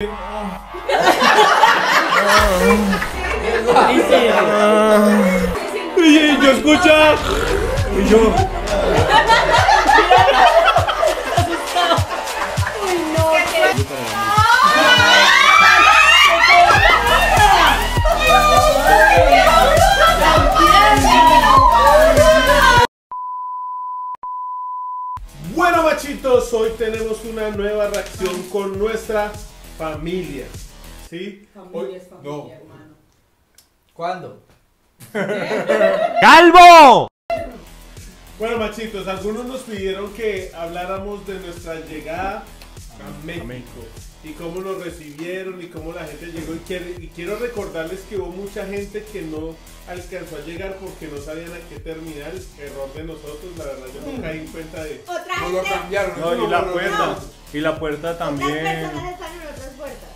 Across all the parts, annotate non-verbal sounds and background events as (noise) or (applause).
Y yo. Bueno, machitos, hoy tenemos una nueva reacción con nuestra familia. ¿Sí? Hoy- Familia es familia, no. hermano. ¿Cuándo? (laughs) ¡Calvo! Bueno, machitos, algunos nos pidieron que habláramos de nuestra llegada a México y cómo nos recibieron y cómo la gente llegó. Y quiero, y quiero recordarles que hubo mucha gente que no alcanzó a llegar porque no sabían a qué terminal. Error de nosotros, la verdad, yo no caí en cuenta de. Otra No lo gente, cambiaron. No, y la puerta. Y la puerta también. personas están en otras puertas.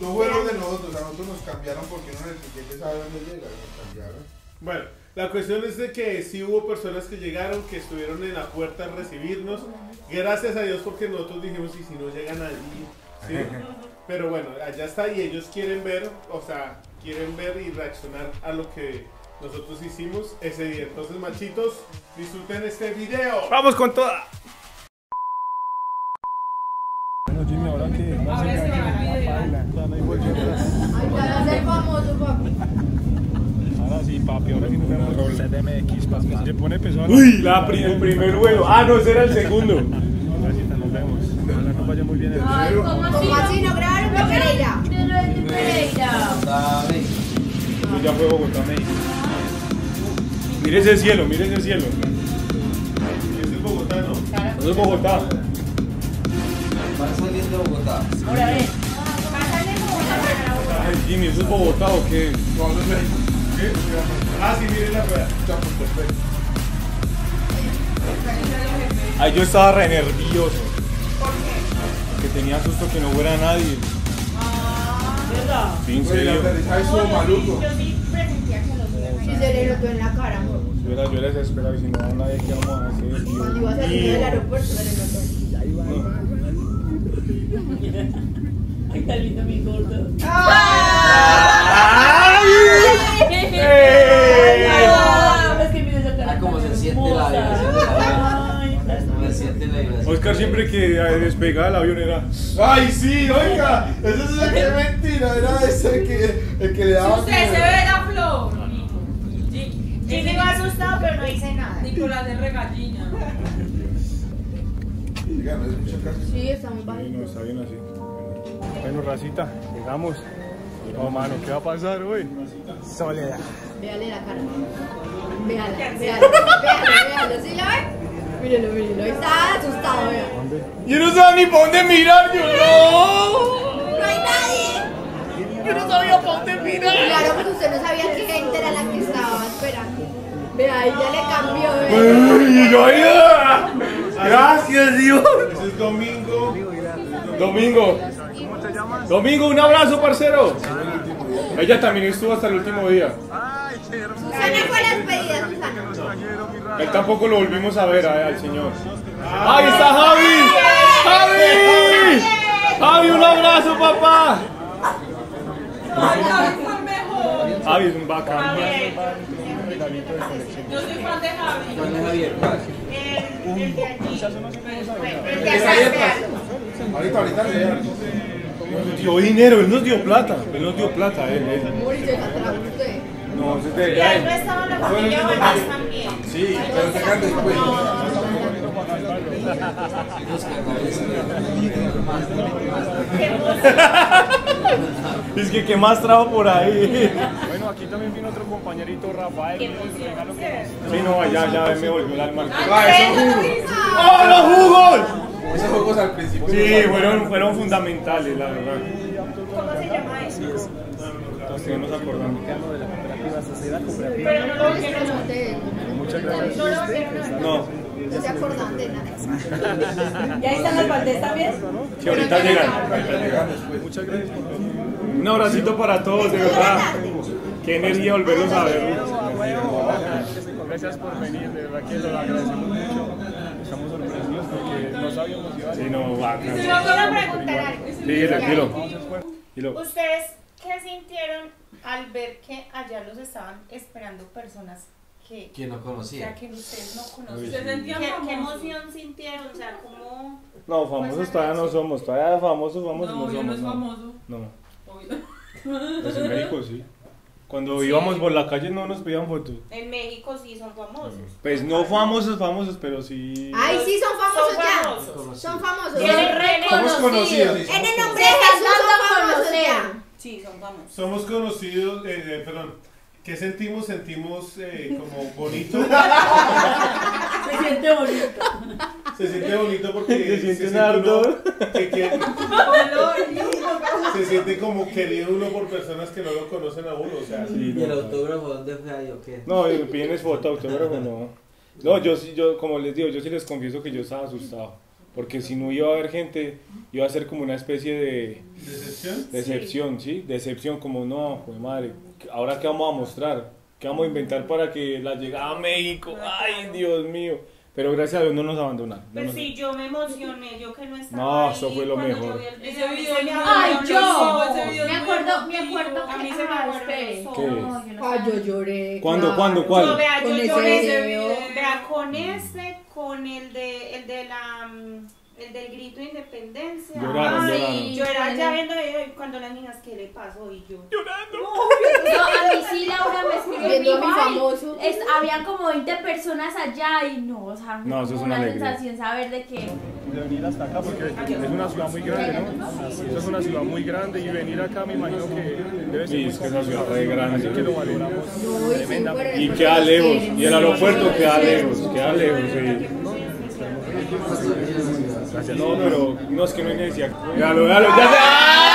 No fueron de nosotros, a nosotros nos cambiaron porque no sabe dónde llega. Nos cambiaron. Bueno, la cuestión es de que sí hubo personas que llegaron, que estuvieron en la puerta a recibirnos. Gracias a Dios porque nosotros dijimos, y si no llega nadie? ¿Sí? (laughs) Pero bueno, allá está y ellos quieren ver, o sea, quieren ver y reaccionar a lo que nosotros hicimos ese día. Entonces, machitos, disfruten este video. ¡Vamos con toda! Ahora ser sí, papi, ahora sí nos el papi. El primer vuelo. Ah, no, ese era el segundo. Gracias, nos vemos. Ojalá nos vaya muy bien el Ay, ya fue Bogotá, México. Mire ese cielo, mire ese cielo. Van saliendo de Bogotá. Ahora ven. Ay, Jimmy, ¿eso es Bogotá o qué? No, no sé. ¿Qué? Ah, sí, miren la rueda. Ay, yo estaba re nervioso. Que tenía susto que no fuera nadie. ¿Verdad? Sí, en serio. estuvo maluco. Y se le notó en la cara, amor. Yo era, yo era desesperado y si no nadie, ¿qué vamos a hacer? Cuando iba saliendo del aeropuerto se le notó. Ay, está lindo mi gordo. ¡Ey! Ah, es que mira esa cara Ah, como tan se siente la hermosa. vibración de la Ay, siente la vibración. Oscar siempre que eh, despegaba el avión era. Ay, sí, oiga. Eso es que es mentira. Era ese que, el que le daba. Usted se ve la flor. Jimmy va asustado, pero no dice nada. Nicolás de regallina. No. Sí, está muy Sí, bajito. no, está bien así. Bueno, racita, llegamos. No, mano, ¿qué va a pasar hoy? Soledad. Véale la cara. Véala, véala, véalo, véalo. ¿Sí la ve? Mírelo, mírelo. Ahí Está asustado, vea. Yo no sabía ni para dónde mirar, yo no. ¡No hay nadie! Yo no sabía para dónde mirar. Claro, porque usted no sabía qué gente era la que estaba esperando. Vea, ahí ya le cambió, vea. Ah. Gracias, Dios. Ese es domingo. Domingo. Domingo, un abrazo, parcero. Ella también estuvo hasta el último día. La despedida, Susana. Él tampoco lo volvimos a ver al señor. ¡Ahí está Javi! ¡Javi! ¡Javi, un abrazo, papá! Ay, Javi es un bacán. Yo soy fan de Javi. ¿Cuál es Javier? ¿Cuál? El de allí. El de ¿Es acá, Javier? véalo. Ahorita, ahorita dio dinero, él nos dio plata. Él nos dio plata, él. y se trajo usted. No, no estaba la familia también. Sí, Pero después. (laughs) es que qué más trajo por ahí. Bueno, aquí también vino otro compañerito, Rafael. el regalo que Sí, no, ya, ya me volvió el alma. Ah, esos jugos. ¡Oh, los jugos! Esos juegos al principio. Sí, fueron, fueron fundamentales, la verdad. ¿Cómo se llama eso? Entonces nos acordamos. Pero no lo vieron ustedes. Muchas gracias. No. No, No se acordan de nada. (laughs) ¿Y ahí están las Valdés también? que ahorita llegan. Muchas gracias por todo. Un abracito para todos, de verdad. Qué energía volverlos a ver. Gracias por venir, de verdad que lo agradecemos mucho. Estamos sorprendidos porque no sabíamos iba a Sí, ser. no, va. Preguntar algo. Sí. Dilo. ¿Ustedes qué sintieron al ver que allá los estaban esperando personas que, Que no o sea, conocía. que ustedes no Uy, conocían? sí. ¿Qué, qué emoción sintieron? O sea, ¿cómo...? No, famosos todavía no somos. Todavía famosos, famosos no, No, yo no somos. es no. famoso. No. Obvio. (laughs) Pues en México sí. Cuando Sí. íbamos por la calle no nos pedían fotos. En México sí son famosos. Pues no famosos, famosos, pero sí. Ay, sí, son famosos Son ya. famosos. Son famosos. Tienen Son reconocidos. Somos conocidos. sí, somos En el nombre de Jesús son famosos ya. Sí, son famosos. Somos conocidos, eh, eh, perdón, ¿qué sentimos? Sentimos eh, como bonito. (laughs) Se siente bonito. Se siente bonito porque Se siente un ardor. que quiere- (laughs) se siente como querido uno por personas que no lo conocen a uno. O sea, Sí, ¿Y el no. autógrafo dónde fue ahí o qué? No, me piden es foto, autógrafo, no. No, yo sí, yo, como les digo, yo sí les confieso que yo estaba asustado. Porque si no iba a haber gente, iba a ser como una especie de decepción. decepción, ¿sí? Decepción, como no, pues madre, ¿ahora qué vamos a mostrar? ¿Qué vamos a inventar para que la llegada a México? ¡Ay, Dios mío! Pero gracias a Dios no nos abandonaron. no Pues nos- sí, yo me emocioné, yo que no estaba No, ahí, eso fue lo mejor. yo vi el Ese video me yo- Ay, yo. ese video Me acuerdo, me acuerdo A mí que- se me ah, los ¿Qué? ojos. yo no Ay, yo lloré. ¿Cuándo, claro. cuándo, cuál? Yo, vea, yo Con ese lloré, video. vea, con este, con el de, el de la, mm, el del grito de independencia. Lloraron, Ay, lloraron. Yo era ya viendo y cuando las niñas, ¿qué le pasó? Y yo, No, mí sí Laura me escribió y me dijo, "Ay, famoso. es, habían como 20 personas allá y no, o sea, No, eso es una alegría. sensación saber de que de venir hasta acá porque es una ciudad muy grande, ¿no? Eso es una ciudad muy grande y venir acá me imagino que debe ser Sí, muy es que es una ciudad re grande. Así que lo valoramos y tremendamente. queda lejos, y el aeropuerto queda lejos, queda lejos, sí. Gracias, no, pero no es que no hay necesidad. Véalo, ya se. ¡Ah!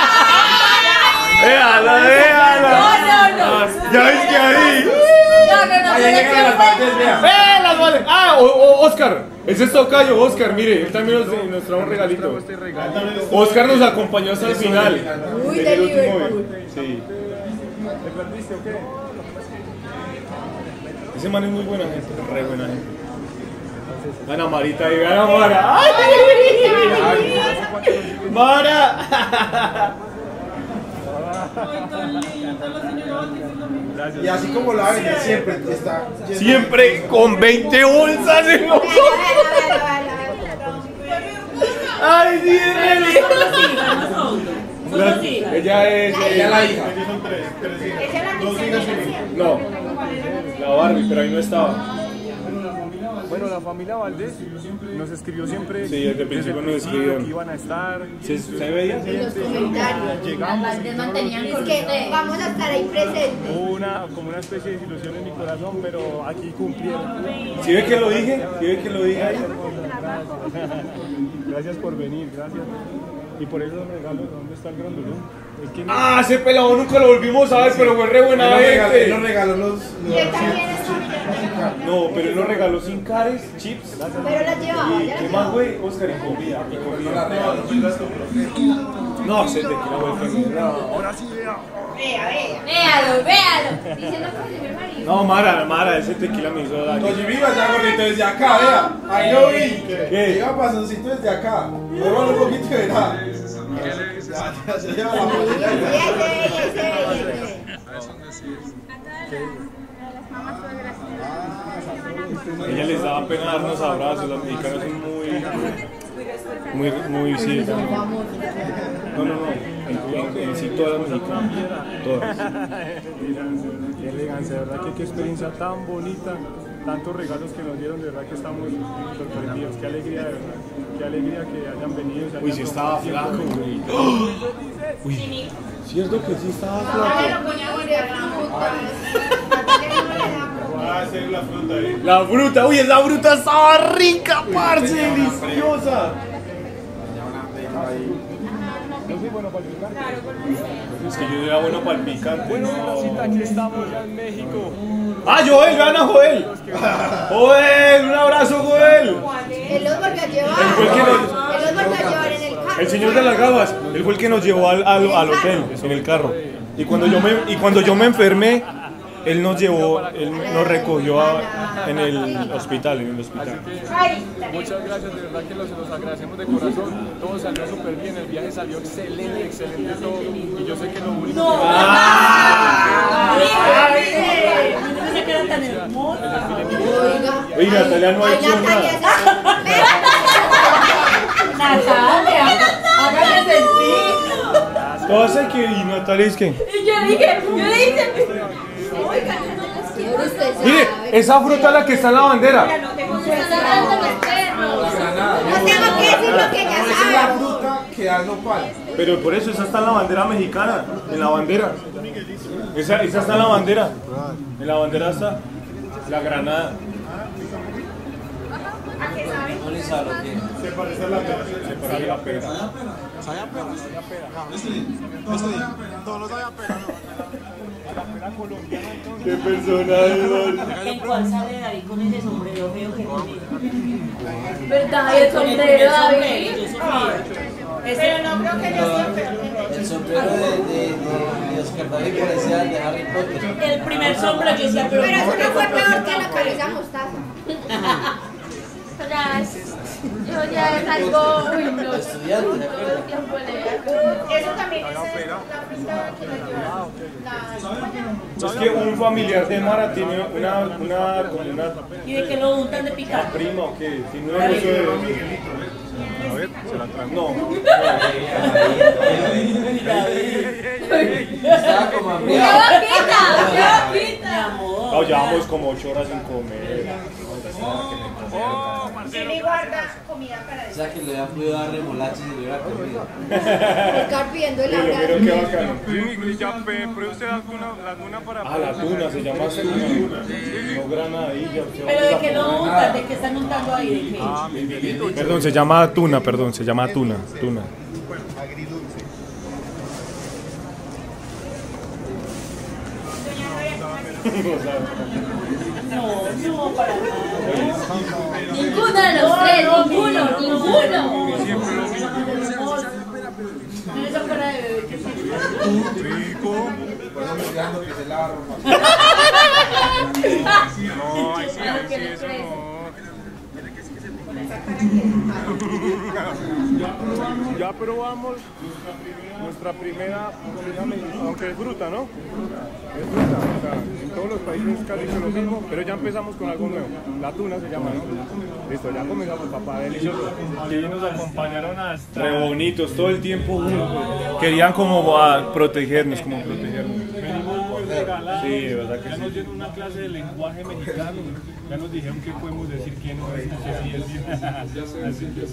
¡Véalo, véalo! No, no, no. Ya ves que ahí. No, no, no, Ahí pero llegan ¿qué las fue? partes, vea. ¡Vélas, vale! ¡Ah, o- o- Oscar! Ese es Tocayo, Oscar, mire, él también nos, nos trajo un regalito. Oscar nos acompañó hasta el final. Uy, En de el último Liverpool. Sí. ¿Te perdiste o qué? Ese man es muy buena gente, re buena gente. Ana Marita ahí, vean a Mara. ¡Ay! ¡Mara! (laughs) Ay, tan linda la señora Batis, es lo mismo. Gracias. Y así como la ven, siempre está Siempre con 20 bolsas en los. ¡Ay, sí, es re linda! Solo La- sí. Ella es. La ella- la hija. Ella la un hijo. No, la Barbie, pero ahí no estaba. Bueno, la familia Valdés nos escribió siempre. Sí, desde el principio nos. Que iban a estar. Se, se veía. En los comentarios. Llegamos. Valdés mantenían vi. con Es que ustedes. vamos a estar ahí presentes. Hubo una, como una especie de desilusión en mi corazón, pero aquí cumplieron. ¿Sí ve que lo dije? ¿Sí ve que lo dije? Gracias por (laughs) venir, gracias. Y por esos regalos, ¿dónde está el grandulón? Es que no- Ah, ese pelado nunca lo volvimos a ver, pero fue re Él buena nos regaló, él nos gente. regaló los. Los también es familia. No, pero él nos regaló sin cares, chips. Pero las llevaba, ¿Y qué más, güey? Oscar y comida. Y no comida. No, se te quiero. Ahora sí, vea. vea, vea. Véalo, véalo. Diciendo que es mi marido. No, Mara, Mara, ese tequila me hizo daño. Oye, viva ya gordito desde acá, vea. Ahí lo vi. ¿Qué? Llega pasoncito desde acá. Muévalo un poquito, verá. Ya, ya se lleva la Ella les daba pena darnos abrazos, los mexicanos son muy, muy, muy, sí. No, no, no, en, en, en sí todas las mexicanas, todas. Qué elegancia, de verdad que qué experiencia tan bonita, tantos regalos que nos dieron, de verdad que estamos sorprendidos, qué alegría, de verdad, qué alegría que hayan venido. se Uy, sí estaba flaco, güey. Uy, cierto que sí estaba flaco. La fruta ahí. La fruta, uy, esa fruta estaba rica, parce, deliciosa. Yo soy bueno para. Es que yo era bueno para el picante. Bueno, Rosita, aquí estamos ya en México. Ah, Joel, vean a Joel. Joel, un abrazo, Joel. Los volvió a llevar. El que volvió a llevar en el carro. El señor de las gafas, él fue el que nos llevó al, al, al hotel, en el carro. Y cuando yo me, y cuando yo me enfermé, él nos llevó, él nos recogió a- en el hospital, en el Así hospital. que muchas gracias, de verdad que los, los agradecemos de corazón. Todo salió súper bien, el viaje salió excelente, excelente todo. Y yo sé que lo único que se queda tan hermosa. Oiga. Natalia no ha Ay, hecho Natalia, nada. Natalia, hágame sentir. Todo que, y Natalia es que, Y yo dije, yo le dije, Oiga, no las quiero. Usted mire, sabe. esa fruta es la que está en la bandera. los perros. No tengo que decir lo que ya Esa es la sabe. fruta que da nopal. Pero por eso esa está en la bandera mexicana, en la bandera. Esa, esa está en la bandera. En la bandera está la granada. Se parece a la pera. Se parece a la pera. Qué personaje. ¿En cuál sale David con ese sombrero feo que tiene? ¿Verdad? El sombrero, David. Pero no creo que yo siempre. El sombrero de, de, de, de Oscar David parecía el de Harry Potter. El primer sombrero yo decía, pero Pero eso ¿cómo que no fue peor que la camisa mostaza. (laughs) Eso ya es, algo, uy, no, Estudiante, ¿de todo acuerdo? el tiempo le Eso también es la que la lleva. La... Es que un familiar de Mara tiene una, una, como una ¿Y de qué lo untan de picar? prima o qué, tiene un negocio de... No, Estaba como ¡Qué hambriado. boquita! ¡Qué no, llevamos como ocho horas sin comer. Jimmy guarda comida para O eso. sea que le habían podido dar remolacha y lo hubiera comido. Oscar pidiendo el Pero, pero qué bacano. Jimmy, ya pe- pruebe usted la tuna, la tuna para... Ah, la tuna, se llama así, tuna. No granadilla. Pero de qué la- lo untan, de qué están untando ahí. Ah, mi. Perdón, se llama tuna, perdón, se llama tuna, tuna. Agridulce. (laughs) No, no, para nada. Ninguno de los tres, ninguno, ninguno. Mira esa cara de bebé que tiene. Por eso me estoy dando que se lava ropa. No, ay, sí, ay, sí, eso no. (laughs) Ya probamos nuestra primera comida mexicana, aunque es fruta, ¿no? Es fruta, o sea, en todos los países casi que lo mismo, pero ya empezamos con algo nuevo. La tuna se llama, ¿no? Listo, ya comenzamos, papá, delicioso. Y nos acompañaron hasta... Re bonitos, todo el tiempo querían como a protegernos, como protegernos. Sí, de verdad que ya sí. nos dieron una clase de lenguaje mexicano. Ya nos dijeron qué podemos decir, quién no es, que sí es. Así que.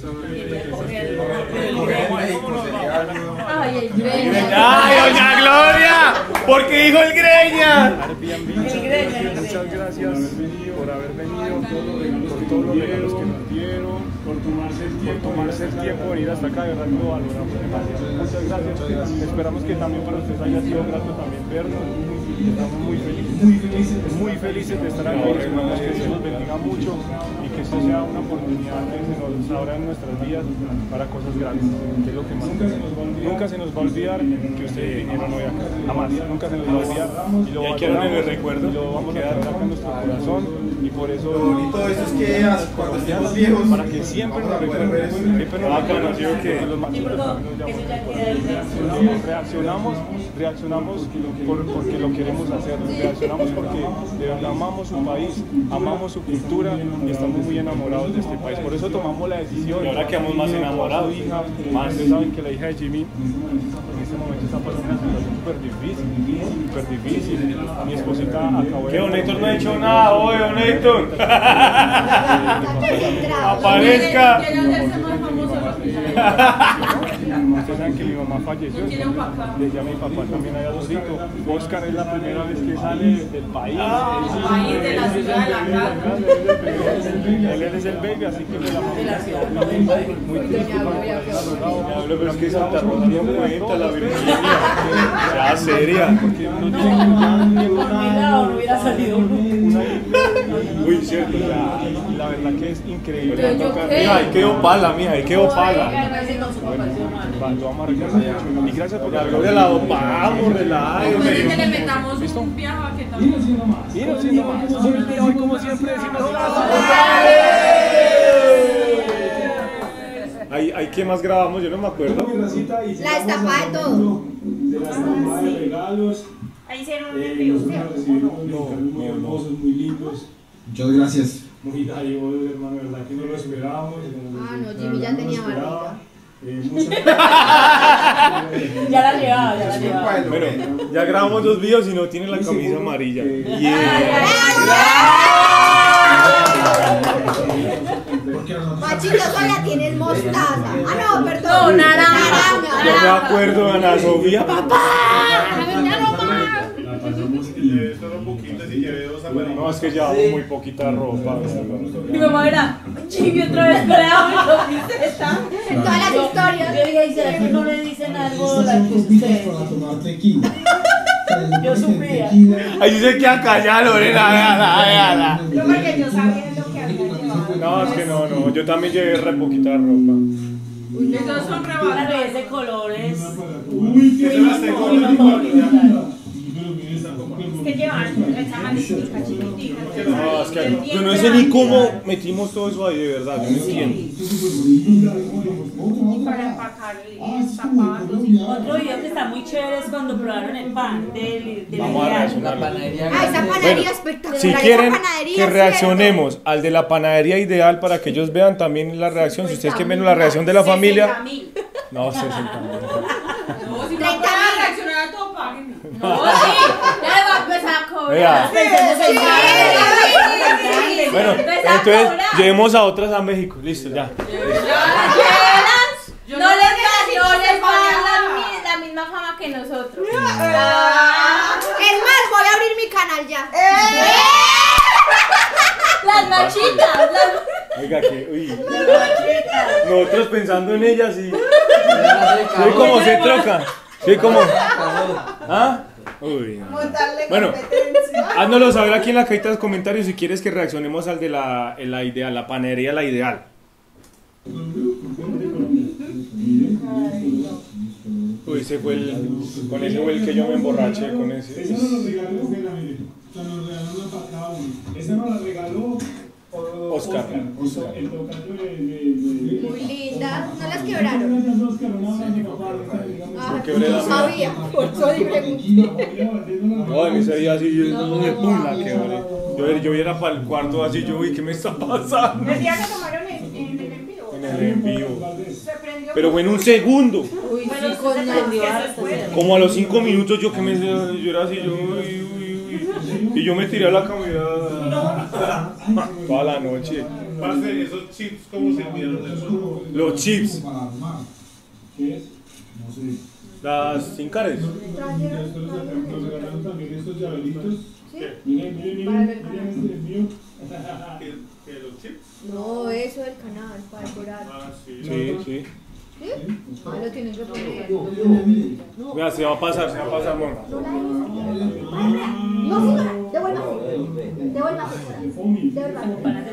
¿Por qué dijo el greña? Airbnb, muchas gracias por haber venido, por todos los regalos que nos dieron, por tomarse el tiempo, tomarse el tiempo de venir hasta acá, de verdad que lo valoramos. Muchas gracias. Esperamos que también para ustedes haya sido grato también vernos. Estamos muy felices, muy felices de estar aquí. Esperamos que se nos bendiga mucho y que esto sea una oportunidad que se nos abra en nuestras vidas para cosas grandes, que es lo que más. Nunca se nos va a olvidar que ustedes vinieron hoy acá, jamás, nunca se nos va a olvidar. Y lo Y hay que valoramos, el recuerdo. y lo vamos a quedar acá en nuestro corazón. y por eso Lo bonito de eso es que cuando estemos viejos, para que siempre nos recuerden, siempre nos Bacano, recuerden que los. Reaccionamos, reaccionamos, reaccionamos por- porque lo queremos hacer, reaccionamos porque de verdad amamos su país, amamos su cultura y estamos muy enamorados de este país. Por eso tomamos la decisión. Y ahora quedamos más enamorados. Hija, más. Ustedes saben que la hija de Jimmy en este momento está pasando una situación súper difícil, súper difícil. Mi esposita acabó de... ¿Qué, don Héctor no ha hecho nada hoy, don Héctor? (laughs) Aparezca. Quiere hacerse más famoso rápido. Ustedes saben que mi mamá falleció. papá. Desde a mi papá también hay adorito. Oscar es la primera vez que sale del país. Ah, Él sí, país, de la ciudad, el de la casa. él es el baby, el el así que de la familia. Muy triste. Hablo, pero es que Santa Rosa no cuenta la Virginia. Ya, seria. Porque no mi nada. no hubiera salido nunca. Uy, cierto, la, y la verdad que es increíble. Mija, ahí quedó pala, mija, ahí quedó pala. Oigan, ese con su papá y su hermano. Va, lo vamos a arreglar. Y gracias por La gloria la vamos, relájate. Puede que le metamos un viaje a que también. Ir haciendo más. Hoy, como siempre, decimos. Ahí, ahí, ¿qué más grabamos? Yo no me acuerdo. La estafa de todo. De la estampada de regalos. Ahí hicieron un Eh, envío. recibimos regalos muy hermosos, muy lindos. Muchas gracias. Muy hermano, verdad que no lo esperábamos. Ah, no, Jimmy ya no tenía barriga. Eh, muchas (laughs) Ya la llevaba, ya la llevaba. Bueno, ya grabamos dos videos y no tiene la camisa amarilla. Machito, sola tienes mostaza. Ah, no, perdón. No, naranja. Yo me acuerdo, Ana Sofía, papá. La pasamos Llevé solo poquitas y llevé dos amarillas. No, es que llevamos muy poquita ropa. Mi mamá era, Chibi otra vez bravo y lo camiseta. En todas las historias. Yo dije, ¿y será que no le dicen algo la que ustedes? Para tomar tequila. Yo sufría. Ahí se queda callada, Lorena, véala, véala. No, porque yo sabía lo que había llevado. No, es que no, no. Yo también llevé re poquita ropa. Esos son Una rebajas. de colores. Yo las tengo que llevan esa manecita chiquitica. No, es que yo no sé ni cómo metimos todo eso ahí, de verdad. Yo no entiendo. Y para empacar zapatos y. Otro video que está muy chévere es cuando probaron el pan del, del Vamos a reaccionar. La panadería. Ah, esa panadería Bueno, espectacular. Si quieren que reaccionemos al de la panadería ideal para que ellos vean también la reacción, si ustedes quieren ver la reacción de la familia, 60.000. no, 60 No, si no 30 pueden mil. reaccionar a todo, páguenme. No, sí, ya le va a empezar a cobrar. Vea. Pensemos en Sí, Bueno, entonces llevemos a otras a México, listo, ya. No les digas, no les va a dar la, mi- la misma fama que nosotros. Es más, voy a abrir mi canal ya. Las machitas, las, Oiga, que, uy, las machitas. nosotros pensando en ellas y... Acabó. como se troca. Sí, como... ¿Ah? Uy, no. Bueno, háznoslo saber aquí en la cajita de los comentarios si quieres que reaccionemos al de la, la ideal, la panadería, la ideal. Uy, ese fue el, con ese fue el que yo me emborraché, con ese. Esa nos la regaló sea, nos regaló una para cada uno. Esa nos la regaló Oscar. Oscar. El tocayo de, Muy linda. No las quebraron. No sabía. Por eso pregunté. No, en ese día así, yo, de pum, la quebré. Yo, yo era para el cuarto así, yo, uy, ¿qué me está pasando? El día que tomaron en, en el envío. En el envío. Se prendió. Pero fue en un segundo. Uy, sí, Bueno, con se la- prendió harto. Como a los cinco minutos yo que me yo era así, yo, uy, uy, uy. Y yo me tiré a la era- toda la noche. Parce, esos chips, ¿cómo sirvieron eso? Los chips. ¿Qué es? No sé. Las sin cares. Nos regalaron también estos llaveritos. ¿Sí? Miren, miren, Para miren. ver Miren este envío. ¿Qué, qué, los chips? No, eso del canal, para decorar. Ah, sí. Sí, sí. ¿Sí? Ah, lo que poner. Vea, se va a pasar, se va a pasar, no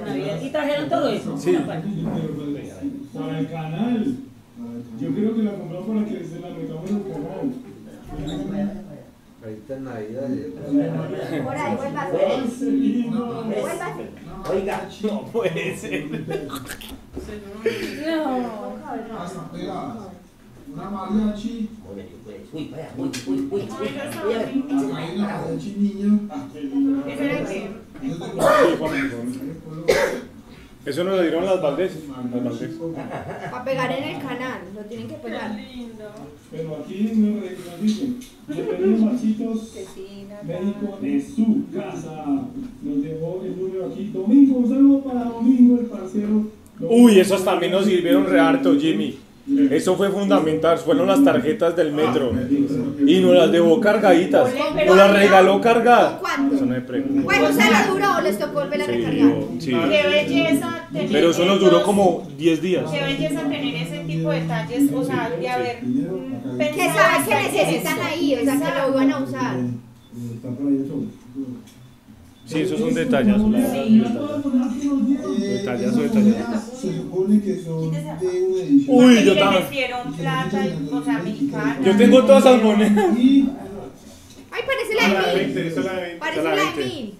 señora. Y trajeron todo eso. Sí. Para el canal. Yo creo que la compramos para que se la metamos en el canal. Ahorita en Navidad. Por ahí. Devuélvase. No puede ser. No. Pegada. Una mariachi. Una mariachi niña. Ese era el que. Eso nos lo dieron las Valdés. Las Valdés. Para pegar en el canal, lo tienen que pegar. lindo. Pero aquí nos dicen, bienvenidos Marcitos, México de su casa. Nos dejó el número aquí. Domingo, un saludo para Domingo, el parcero. Uy, esos también nos sirvieron re harto, Jimmy. Eso fue fundamental, fueron las tarjetas del metro. Y nos las dejó cargaditas. Nos las regaló cargadas. ¿Cuándo? Eso no me pregunto. Bueno, ¿se la duró o les tocó volver a Sí, recargar? sí. Qué belleza tener. Pero eso nos duró como 10 días. Qué belleza tener ese tipo de detalles, o sea, de haber mm, Que hasta que necesitan ahí, o sea, que lo van a usar. Está por ahí eso. Sí, eso es un detallazo, la verdad, un detallazo. Detallazo, detallazo. Se supone que son de una edición. Uy, Y yo le también. Yo tengo todas esas monedas. Ay, parece la la de de mil. 20, esa es la de 20. Parece la de 20.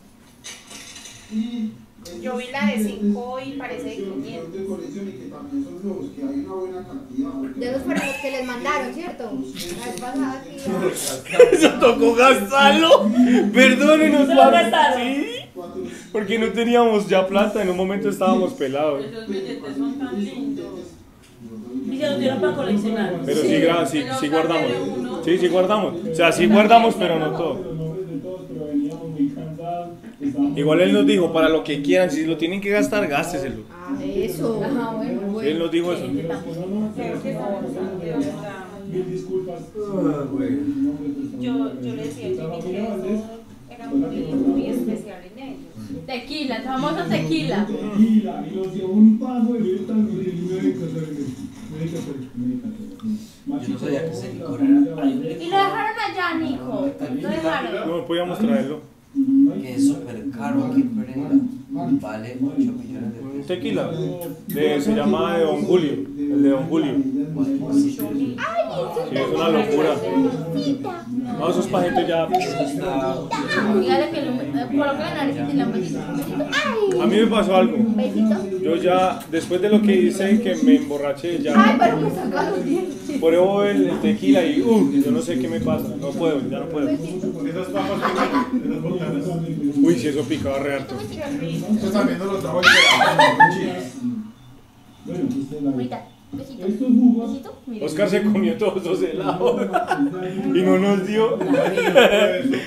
Yo vi la de 5 y parece de 500. de esos fueron los que les mandaron, ¿cierto? La vez pasada aquí. (laughs) Eso tocó gastarlo. Perdónenos, ¿Se lo parce. gastaron? Sí. Porque no teníamos ya plata, en un momento estábamos pelados. Esos billetes son tan lindos. Y se los dieron para coleccionar. Pero sí, gra- sí, sí guardamos. Sí, sí guardamos. O sea, sí guardamos, pero no todo. Igual él nos dijo, para lo que quieran, si lo tienen que gastar, gásteselo. Ah, eso. Ajá, bueno, Sí, él nos dijo eso. Mil disculpas. Yo, yo le decía a Jimmy que eso era muy, muy especial en ellos. Tequila, el famoso tequila. Tequila, y nos dio un paso tan médica. Yo no sabía que ese licor era. Hay Y lo dejaron allá, Nico. Lo dejaron. No podíamos traerlo. que es súper caro aquí en Pereira. Vale 8 millones de pesos. Tequila. De- se llama de Don Julio. El de Don Julio. Sí, es una locura. No, eso es para gente ya. Dígale que eh, coloque la nariz y. Ay. A mí me pasó algo. Yo ya, después de lo que hice, que me emborraché, Ay, ya. pero me saca los dientes. Pruebo el, el tequila y, uh, yo no sé qué me pasa. No puedo, ya no puedo. Esas papas primero, esas botanas. Uy, si eso picaba re harto. Esto también nos lo trajo el Bueno. Besito. Oscar se comió todos esos helados y no nos dio.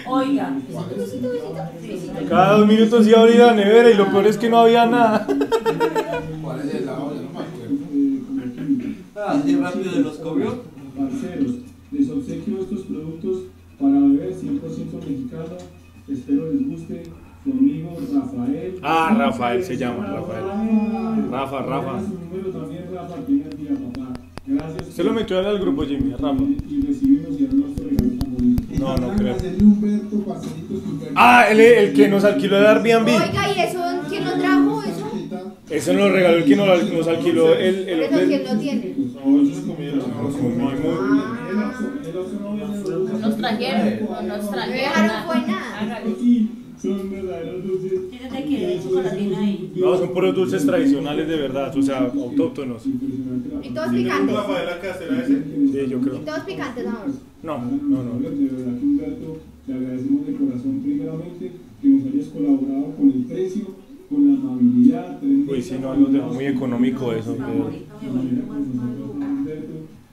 Oiga. Cada dos minutos iba a abrir la nevera y lo peor es que no había nada. ¿Cuál es el lado? Yo no me acuerdo. Ah, así rápido de los comió. Parceros, les obsequio estos productos para beber 100% mexicano. Espero les guste. Su amigo Rafael. Ah, Rafael se llama, Rafael. Rafa, Rafa. Su número también, Rafa, primer día, papá. Gracias. Se lo metió al grupo Jimmy, a Rafa. Y recibimos y nuestro regalo tan bonito. No, no creo. Ah, el, el que nos alquiló el Airbnb. Oiga, ¿y eso quién lo trajo? ¿Eso? Eso nos lo regaló el que nos, alquiló el, el ¿Eso quién lo tiene? Nosotros. Nos trajeron. No nos No trajeron. dejaron fue nada. Son verdaderos dulces. Fíjate que de chocolatina ahí. No, son puros dulces tradicionales de verdad, o sea, autóctonos. Y todos picantes. Sí, yo creo. Y todos picantes, vamos. No, no, no. De verdad que Humberto, le agradecemos de corazón primeramente que nos hayas colaborado con el precio, con la amabilidad. Uy, sí, no, nos dejó muy económico eso.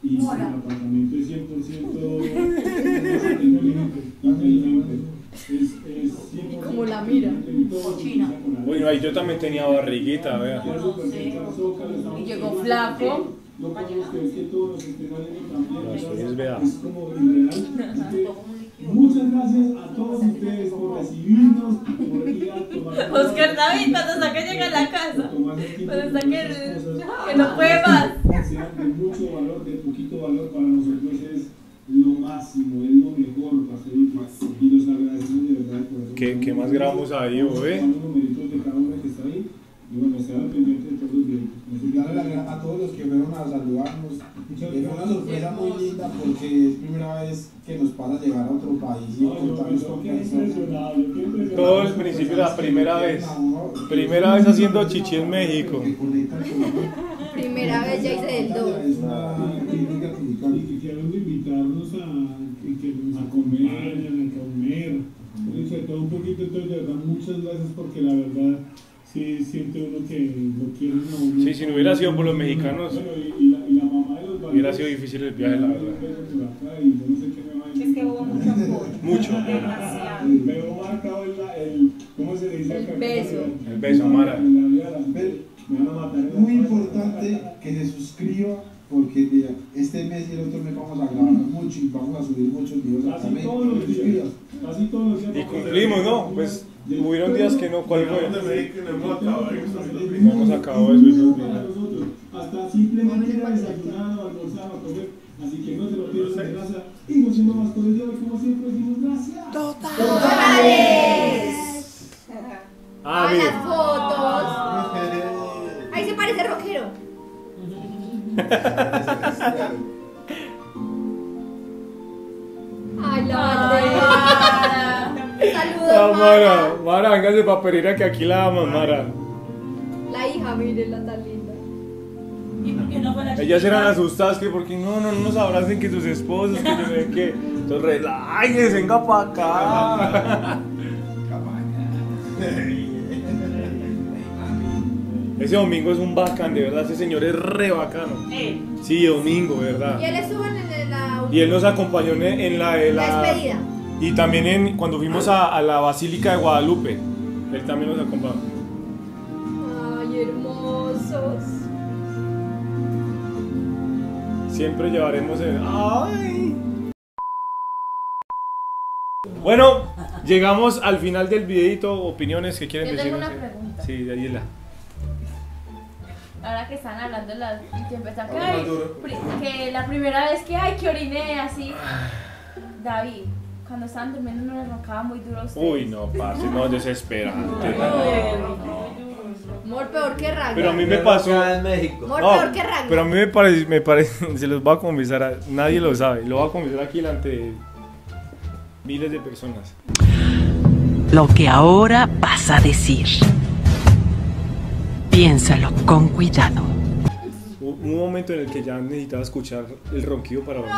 y el apartamento es 100% tengo límite, tengo límite. Es, es 100% Como la mira. Cochina. Ahí yo también tenía barriguita, vea. Y llegó flaco. Las vea. Muchas gracias a todos ustedes por recibirnos, por ir a tomar. (laughs) Oscar David, cuando saque llega a la casa. Cuando saque cosas que no puede más. Sean de mucho valor, de poquito valor para nosotros es lo máximo, es lo mejor, parcerito. Y los agradecemos de verdad. ¿Qué, qué más grabamos ahí, bebé? Y bueno, estén pendientes de todos los darle gracias a todos los que fueron a saludarnos. Es una sorpresa muy linda porque es primera vez que nos pasa llegar a otro país y No, encontrarnos con personas. Todo el principio, la primera vez. Primera vez haciendo chichi en México. (laughs) Primera vez ya hice del 2. Es una muy gratificante. Y que quieran invitarnos a, y que nos acompañen, a comer. Y sobre todo un poquito, entonces de verdad, muchas gracias porque la verdad sí siente uno que lo quieren a uno. Sí, si no hubiera sido por los mexicanos, Bueno, y, y la, y la mamá de los hubiera valores, sido difícil el viaje, la verdad. por acá y yo no sé qué me va a Es que hubo mucho apoyo. (laughs) Mucho. Demasiado. Pero marcado el, el, ¿cómo se dice? El beso. El beso, Mara. En la vida, la- me van a matar en la Muy importante que se suscriba porque de este mes y el otro mes vamos a grabar mucho y vamos a subir muchos videos Casi todos los días. Casi todos los días. Y cumplimos, ¿no? Pues hubieron días que no, ¿cuál fue? No hemos acabado eso. Hasta simplemente ir a desayunar o almorzar o comer. Así que no se lo pierdan de casa. Y muchísimas más por el día, como siempre decimos gracias. ¡Totales! mire. las fotos. Ahí se parece rockero. (laughs) Ay, la. Saludos, Ah, Mara, Mara. Mara, véngase pa' Pereira que aquí la aman, Mara. La hija, mírenla tan linda. ¿Y por qué no fue la Ellas eran asustadas que porque no, no, no nos abracen que sus esposos, que no sé qué. Entonces, relájense, venga pa' acá. Ese domingo es un bacán, de verdad, ese señor es re bacano. Eh, Sí, domingo, ¿verdad? Y él estuvo en la, Y él nos acompañó en, en la, en la la- despedida. Y también en, cuando fuimos a, a la Basílica de Guadalupe. Él también nos acompañó. Ay, hermosos. Siempre llevaremos el. ¡Ay! Bueno, llegamos al final del videito. Opiniones que quieren Yo decir. tengo una pregunta. Sí, Daniela. Ahora que están hablando las. que empezaron que, Habla más ay, que la primera vez que ay que oriné así. David, cuando estaban durmiendo no les roncaba muy duro a ustedes. Uy, no, parce, no, desesperante. (laughs) Mor peor que Ragnar. Pero a mí me pasó. En México. Mor No, peor que Ragnar. pero a mí me parece, me parece, (laughs) se los voy a confesar, a- nadie lo sabe, lo voy a confesar aquí delante de miles de personas. Lo que ahora vas a decir. Piénsalo con cuidado. Hubo un momento en el que ya necesitaba escuchar el ronquido para dormir.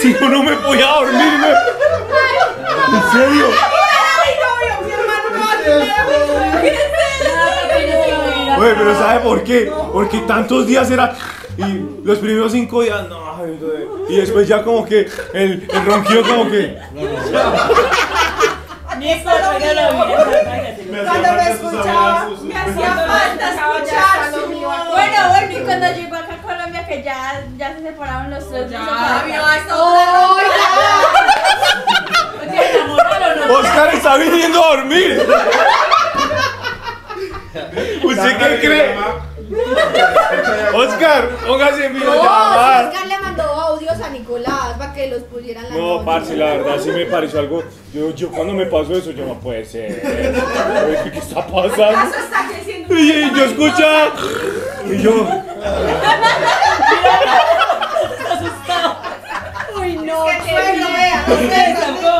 Si yo no me podía dormir, me- en serio. Oye, pero ¿sabe por qué? Porque tantos días era. Y los primeros cinco días, no. Y después ya como que el, el ronquido como que. Lo Cuando sus escuchaba, me hacía falta escuchar. Bueno, bueno, y cuando llegó que ya, ya se separaron los tres. Ya, hizo falta. vio a esta otra ¿Te enamoraron o no? Oscar está viniendo a dormir. (laughs) ¿Usted qué cree? Oscar, póngase en No, videollamada. Oscar le mandó audios a Nicolás para que los pusieran la No, noche. parce, la verdad sí me pareció algo. Yo, yo cuando me pasó eso, yo no puede ser. ¿Qué, qué está pasando? ¿Acaso está creciendo? Y, y yo escuchaba. Y yo.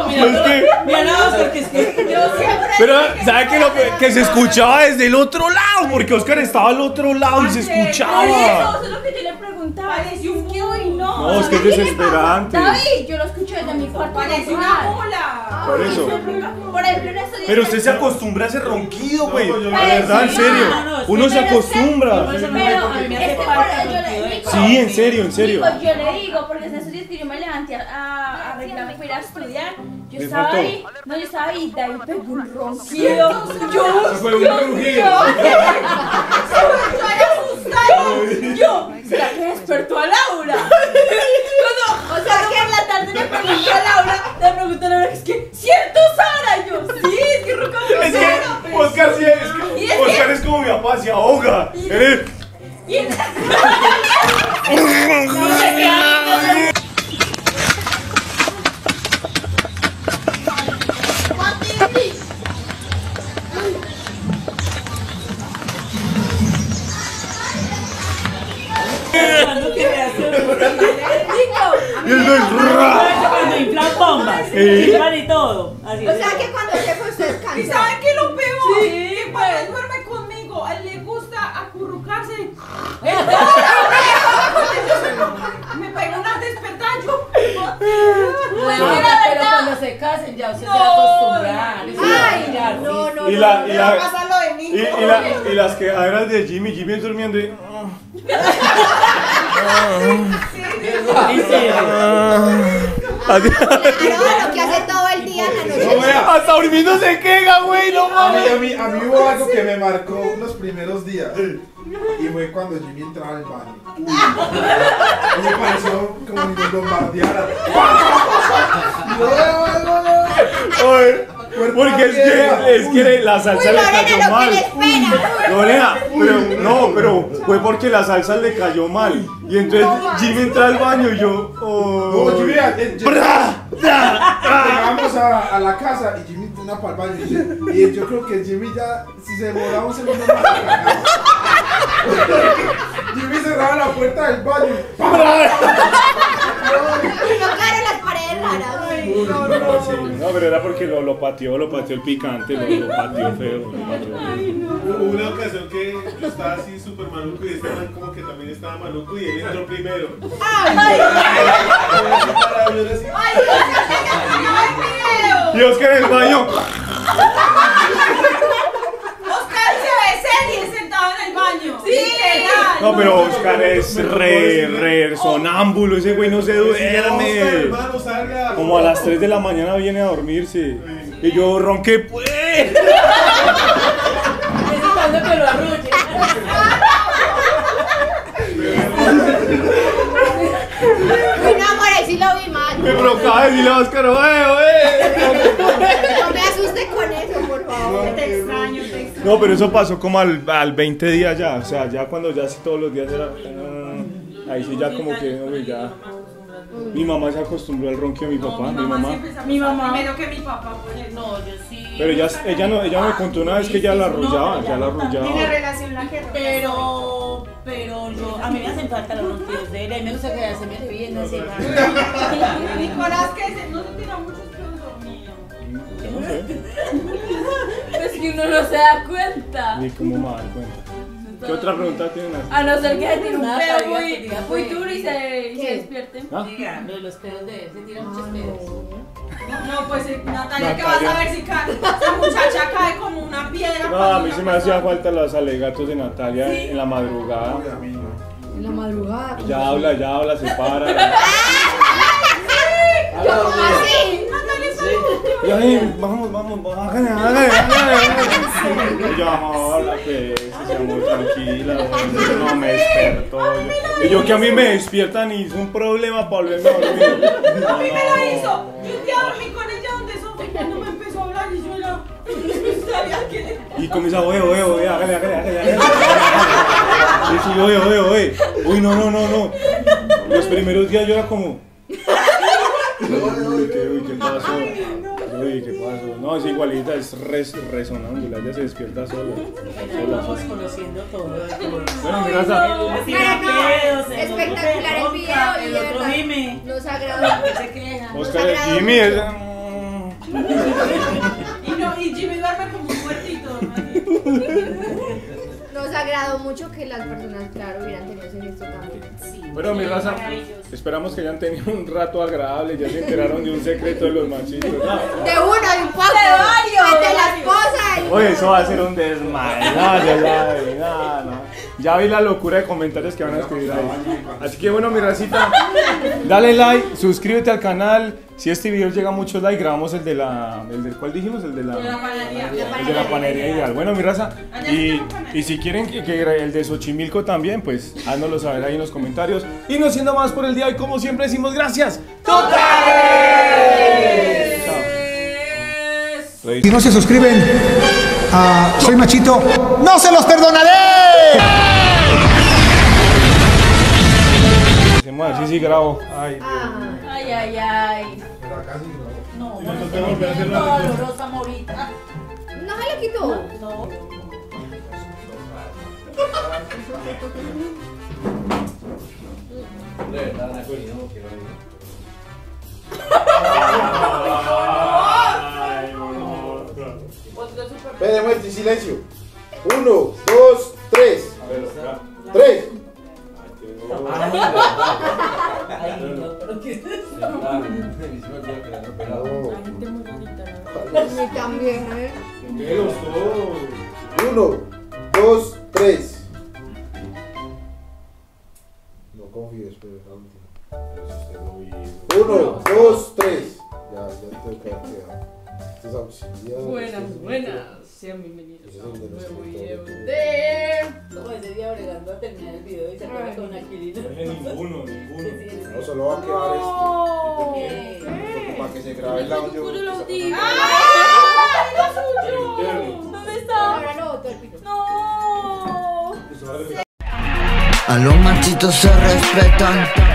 Mira, Es que- mira, no, Oscar, que es que Yo siempre Pero, ¿sabe qué? Lo, que- se escuchaba desde el otro lado, porque Oscar estaba al otro lado y se escuchaba. eso, eso es lo que yo le preguntaba. pareció un que hoy no. No, es que es desesperante. David, yo lo escucho desde mi cuarto. parece una normal. mula. Por eso. Por ejemplo. Pero usted se acostumbra a ese ronquido, güey. Pues La verdad, en serio. no, no, es Uno se acostumbra. Pero me- me hace es que por falta yo le digo. Sí, en serio, en serio. Nico, yo le digo, porque en esos días que yo me levanté a, a arreglarme para ir a estudiar, yo Me estaba faltó. ahí, no, yo estaba ahí, David pegó un ronquido. Yo, Fue un rugido. yo, ¿será que despertó a Laura? Cuando, o sea, que en la tarde le pregunté a Laura, le pregunté a Laura, es que, ¿cierto, Sara? Y yo, sí, es que roncaba Es que Oscar sí es, que es Oscar es como mi papá, se ahoga. Él es- Hasta durmiendo se queja, güey, no a mí, mames. a, mí, a mí hubo algo que me marcó los primeros días. Y fue cuando Jimmy entraba al baño. Uy. Y me pareció como si nos bombardeara. Y yo, "Eh, no, no, no". Porque es que, es que la salsa Uy, le Lorena, cayó lo que mal. le espera. Lorena, pero no, pero fue porque la salsa le cayó mal. Y entonces Jimmy entra al baño y yo. Oh. No, Jimmy. Llegamos a, a la casa y Jimmy una para el baño y, dice- y yo creo que Jimmy ya, si se demoraba un segundo más. Jimmy cerraba la puerta del baño. y ¡pam! Tocaron las paredes raras. No, sí, no, pero era porque lo, lo pateó, lo pateó el picante, lo, lo pateó feo. Lo pateó feo. Hubo una ocasión que yo estaba así súper maluco y este man como que también estaba maluco y él entró primero. ¡Ay! Para yo así, ¡Ay, Dios! Y Oscar en el baño. Oscar se ve serie sentado en el baño. Sí. No, pero Oscar es re, re sonámbulo, ese güey no se duerme. Como a las 3 de la mañana viene a dormirse. Y yo ronqué, pues. Necesitando que lo arrulle. No, amor, ahí sí lo vi mal. Me provocaba decirle a Oscar, oye, oye. No me asuste con eso, favor. Te extraño, te extraño. No, pero eso pasó como al, al 20 días ya. O sea, ya cuando ya sí todos los días era. mm, ahí sí ya como que, uy, ya. Mi mamá se acostumbró al ronquido de mi papá, mi mamá. Mi mamá. Primero que mi papá, pues. No, yo sí. Pero ya, ella, no, ella me contó una vez que ya la arrullaba, ya la En la arrullaba. relación la que Pero, pero yo, a mí me hacen falta los ronquidos de él. A mí me gusta que se me bien así. Nicolás que se, no se tira. No sé, (laughs) Es que uno no se da cuenta. ni cómo me dar cuenta. ¿Qué otra pregunta tienen? A no ser que se tire un pedo muy, muy duro y se, y se ¿Qué? despierte. ¿Ah? Los pedos de él, se tiran muchos pedos. No, pues eh, Natalia, ¿qué Natalia. vas a ver si cae? Esa muchacha cae como una piedra. No, a mí se me hacía falta los alegatos de Natalia en la madrugada. En la madrugada. Ya habla, ya habla, se para. (laughs) Yo como eh, vamos, vamos, vamos, hágale, hágale, hágale, hágale. Y yo, amor, la que se amor, tranquila, no me despertó. Y yo que a mí me despiertan y es un problema para volverme a dormir. A mí me la hizo. Yo un día dormí con ella donde Sofía cuando me empezó a hablar y yo era. (laughs) sabía que. Y comienza, oye, oye, oye, hágale, hágale, hágale, hágale. Sí, sí, oye, oye, oye. Uy, no, no, no, no. Los primeros días yo era como. Uy, qué, uy, qué pasó. Uy, qué pasó. No, es igualita, es res, resonándula, ella se despierta sola. Sola, Vamos conociendo todo. Bueno, Pero no, espectacular el video y el otro gime. nos agradó. Oscar, Jimmy es. (laughs) agradó mucho que las personas, claro, hubieran tenido ese gesto también. Bueno, mi raza, esperamos que hayan tenido un rato agradable. Ya se enteraron de un secreto de los machitos. No. De uno, de un poco. De varios, De la esposa. Oye, eso va a ser un desmadre. No, ya, ya, vi, no, no. Ya vi la locura de comentarios que van a escribir ahí. Así que bueno, mi racita, dale like, suscríbete al canal. Si este video llega a muchos likes, grabamos el de la. ¿El del cuál dijimos? El de la. El de la panería ideal. Bueno, mi raza. Y, y si quieren que, que el de Xochimilco también, pues háznoslo saber ahí en los comentarios. Y no siendo más por el día, y como siempre decimos gracias. ¡Totales! Si no se suscriben a Soy Machito, ¡no se los perdonaré! Se mueve, sí, sí, grabo. Ay, Dios. Ay, ay, no. No, no, dolorosa morita. No me lo quitó. No. De verdad, Ana, que no (laughs) Ve, demuestre silencio. Uno, dos, tres. Tres. Ay, no, pero ¿qué es eso? Y me la gente muy bonita, ¿eh? Todos. Uno, dos, va a para que se grabe el audio. ¿Dónde está? Ahora no, No. A los machitos se respetan.